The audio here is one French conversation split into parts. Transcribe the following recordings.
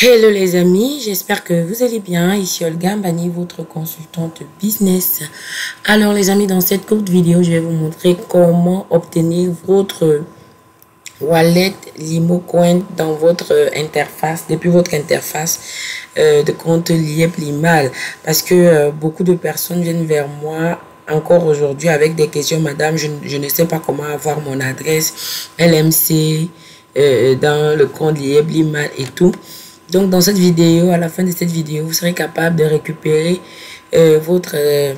Hello les amis, j'espère que vous allez bien. Ici Olga Mbani, votre consultante business. Alors les amis, dans cette courte vidéo, je vais vous montrer comment obtenir votre wallet Limo Coin dans votre interface, depuis votre interface euh, de compte Liep Limal. Parce que euh, beaucoup de personnes viennent vers moi encore aujourd'hui avec des questions. Madame, je, ne sais pas comment avoir mon adresse LMC euh, dans le compte Liep Limal et tout. Donc, dans cette vidéo, à la fin de cette vidéo, vous serez capable de récupérer euh, votre euh,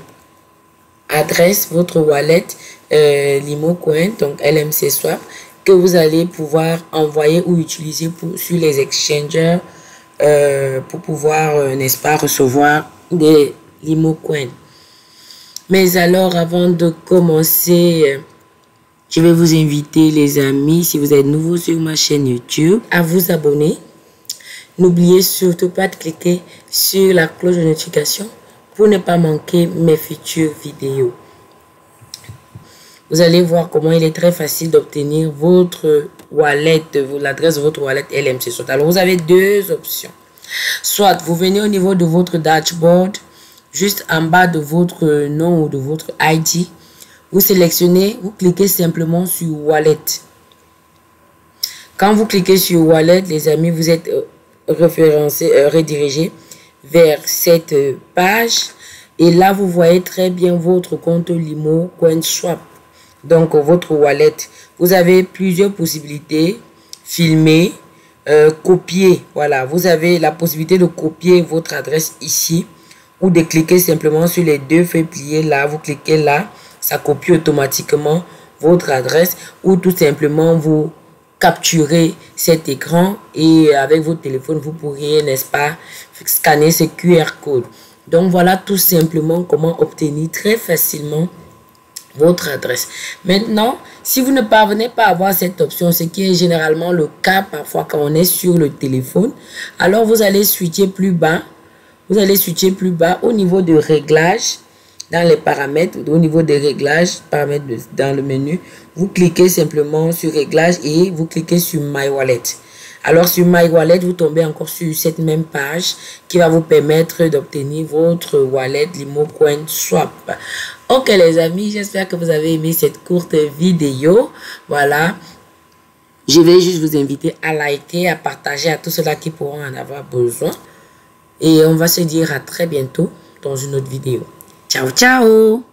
adresse, votre wallet euh, Limo Coin, donc LMC Swap, que vous allez pouvoir envoyer ou utiliser pour, sur les exchangers pour pouvoir, n'est-ce pas, recevoir des Limo Coin. Mais alors, avant de commencer, je vais vous inviter, les amis, si vous êtes nouveau sur ma chaîne YouTube, à vous abonner N'oubliez surtout pas de cliquer sur la cloche de notification pour ne pas manquer mes futures vidéos. Vous allez voir comment il est très facile d'obtenir votre wallet, l'adresse de votre wallet LMC. Alors, vous avez deux options. Soit vous venez au niveau de votre dashboard, juste en bas de votre nom ou de votre ID. Vous sélectionnez, vous cliquez simplement sur Wallet. Quand vous cliquez sur Wallet, les amis, vous êtes euh, référencé, euh, redirigé vers cette page. Et là, vous voyez très bien votre compte Limo CoinSwap. Donc, votre wallet. Vous avez plusieurs possibilités. Filmer, euh, copier. Voilà, vous avez la possibilité de copier votre adresse ici ou de cliquer simplement sur les deux feuilles pliées là. Vous cliquez là, ça copie automatiquement votre adresse ou tout simplement vous capturer cet écran et avec votre téléphone, vous pourriez, n'est-ce pas, scanner ce QR code. Donc voilà tout simplement comment obtenir très facilement votre adresse. Maintenant, si vous ne parvenez pas à avoir cette option, ce qui est généralement le cas parfois quand on est sur le téléphone, alors vous allez switcher plus bas. Vous allez switcher plus bas au niveau de réglage dans les paramètres, au niveau des réglages, paramètres dans le menu, vous cliquez simplement sur réglages et vous cliquez sur My Wallet. Alors sur My Wallet, vous tombez encore sur cette même page qui va vous permettre d'obtenir votre wallet Limo Coin Swap. Ok les amis, j'espère que vous avez aimé cette courte vidéo. Voilà. Je vais juste vous inviter à liker, à partager à tous ceux-là qui pourront en avoir besoin. Et on va se dire à très bientôt dans une autre vidéo. Ciao, ciao